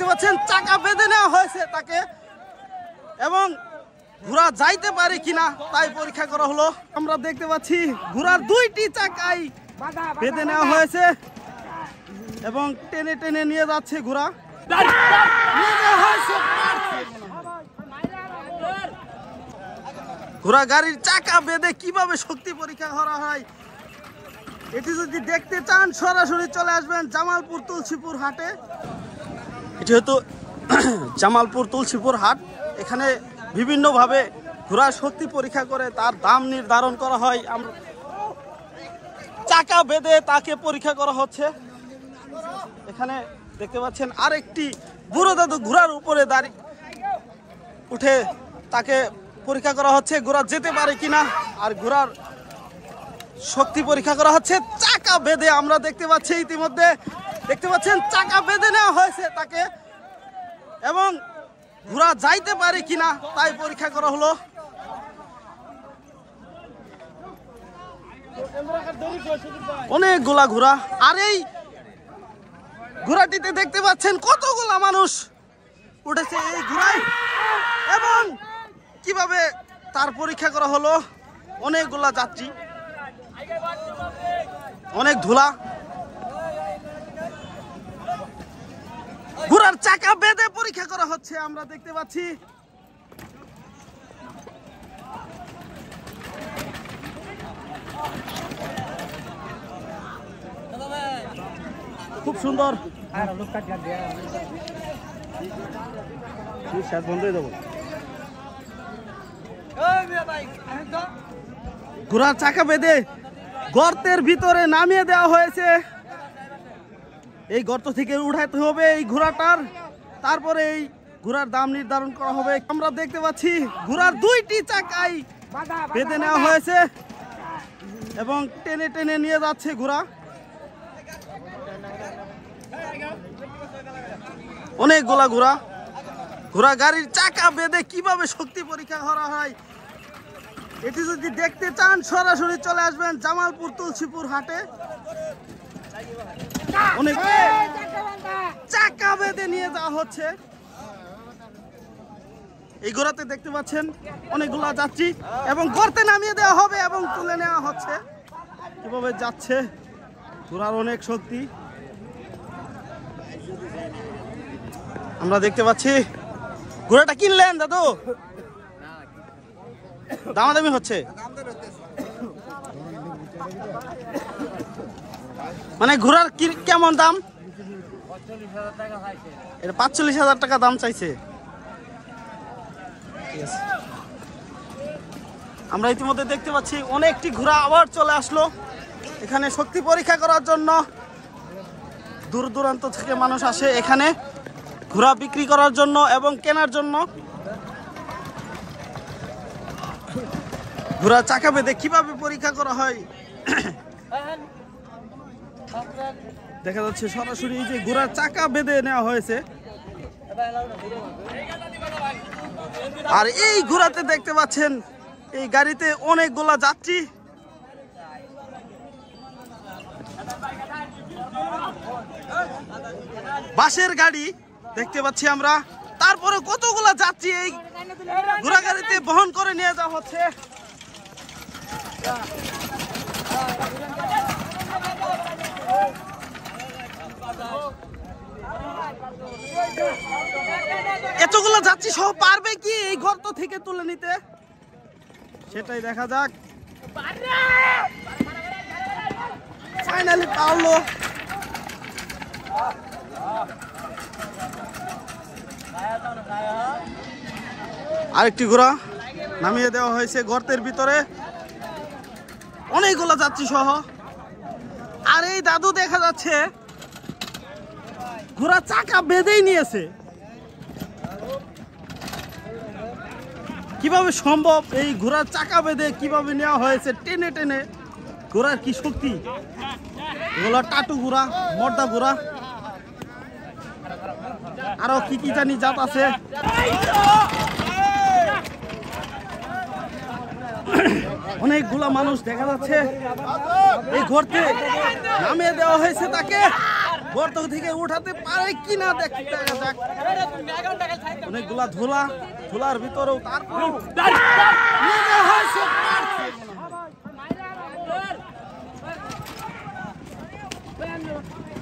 দেখতে পাচ্ছেন, চাকা বেঁধে নেওয়া হয়েছে তাকে। এবং ঘোড়া যাইতে পারে কিনা তাই পরীক্ষা করা হলো। আমরা দেখতে পাচ্ছি, ঘোড়ার দুইটি চাকাই বেঁধে নেওয়া হয়েছে এবং টেনে টেনে নিয়ে যাচ্ছে ঘোড়া। ঘোড়া গাড়ির চাকা বেঁধে কীভাবে শক্তি পরীক্ষা করা হয়, এটি যদি দেখতে চান, সরাসরি চলে আসবেন জামালপুর তুলসীপুর হাটে। হয়তো জামালপুর তুলসীপুর হাট, এখানে বিভিন্নভাবে ঘোড়ার শক্তি পরীক্ষা করে তার দাম নির্ধারণ করা হয়। আমরা চাকা বেঁধে তাকে পরীক্ষা করা হচ্ছে। এখানে দেখতে পাচ্ছেন আরেকটি বুড়ো দাদু ঘোড়ার উপরে দাঁড়িয়ে উঠে তাকে পরীক্ষা করা হচ্ছে। ঘোড়া যেতে পারে কিনা আর ঘোড়ার শক্তি পরীক্ষা করা হচ্ছে। চাকা বেঁধে আমরা দেখতে পাচ্ছি ইতিমধ্যে দেখতে পাচ্ছেন, চাকা বেঁধে নেওয়া হয়েছে তাকে। এবং ঘোড়া যাইতে পারে কিনা তাই পরীক্ষা করা হলো। অনেকগুলা ঘোড়া। আর এই ঘোড়াটিতে দেখতে পাচ্ছেন কতগুলা মানুষ উঠেছে এই ঘোড়ায়। এবং কীভাবে তার পরীক্ষা করা হলো? অনেকগুলা যাত্রী, অনেক ধুলা। ঘোড়ার চাকা বেঁধে পরীক্ষা করা হচ্ছে আমরা দেখতে পাচ্ছি। খুব সুন্দর। বন্ধ ঘোড়ার চাকা বেঁধে গর্তের ভিতরে নামিয়ে দেওয়া হয়েছে। এই গর্ত থেকে উঠাতে হবে এই ঘোড়াটার। তারপরে এই ঘোড়ার দাম নির্ধারণ করা হবে। আমরা দেখতে পাচ্ছি ঘোড়ার দুইটি চাকাই বেঁধে নেওয়া হয়েছে এবং টেনে টেনে নিয়ে যাচ্ছে ঘোড়া। অনেক গোলা ঘোড়া। ঘোড়া গাড়ির চাকা বেঁধে কীভাবে শক্তি পরীক্ষা করা হয়, এটি যদি দেখতে চান, সরাসরি চলে আসবেন জামালপুর তুলসীপুর হাটে। অনেক চাকা বেঁধে নিয়ে যাওয়া হচ্ছে। এই ঘোড়াতে দেখতে পাচ্ছেন অনেকগুলা যাত্রী এবং গর্তে নামিয়ে দেওয়া হবে এবং তুলে নেওয়া হচ্ছে। কীভাবে যাচ্ছে? ঘোড়ার অনেক শক্তি। আমরা দেখতে পাচ্ছি, ঘোড়াটা কিনলেন, দাদু? দামাদামি হচ্ছে। মানে ঘোড়ার কি, কেমন দাম? এটা পাঁচচল্লিশ হাজার টাকা দাম চাইছে। আমরা ইতিমধ্যে দেখতে পাচ্ছি অনেকটি ঘোড়া আবার চলে আসলো। এখানে শক্তি পরীক্ষা করার জন্য দূর দূরান্ত থেকে মানুষ আসে এখানে ঘোড়া বিক্রি করার জন্য এবং কেনার জন্য। ঘোড়া চাকা বেঁধে কীভাবে পরীক্ষা করা হয়? দেখা যাচ্ছে সরাসরি এই যে ঘোড়ার চাকা বেঁধে নেওয়া হয়েছে। আর এই ঘোড়াতে দেখতে পাচ্ছেন, এই গাড়িতে অনেকগুলা যাত্রী। বাসের গাড়ি দেখতে পাচ্ছি আমরা। তারপরে কতগুলা যাত্রী এই ঘোড়া গাড়িতে বহন করে নিয়ে যাওয়া হচ্ছে। এতগুলো যাত্রী সহ পারবে কি? এই গর্ত থেকে তুলে নিতে। সেটাই দেখা যাক। ফাইনালি পারল। আরেকটি ঘোড়া নামিয়ে দেওয়া হয়েছে গর্তের ভিতরে। অনেকগুলো যাত্রী সহ। আর এই দাদু দেখা যাচ্ছে। ঘোড়া চাকা বেঁধেই নিয়েছে। কীভাবে সম্ভব এই ঘোড়ার চাকা বেঁধে কীভাবে নেওয়া হয়েছে টেনে টেনে? ঘোড়ার কি শক্তি? এগুলো টাটু ঘোড়া, মর্দা ঘোড়া। আরও কি কি জানি জাত আছে। অনেকগুলা মানুষ দেখা যাচ্ছে। এই ঘরতে নামিয়ে দেওয়া হয়েছে তাকে। গর্ত থেকে উঠাতে পারে কিনা দেখা যাক। অনেকগুলা ধুলা ধুলার ভিতরেও তারপরেও মনে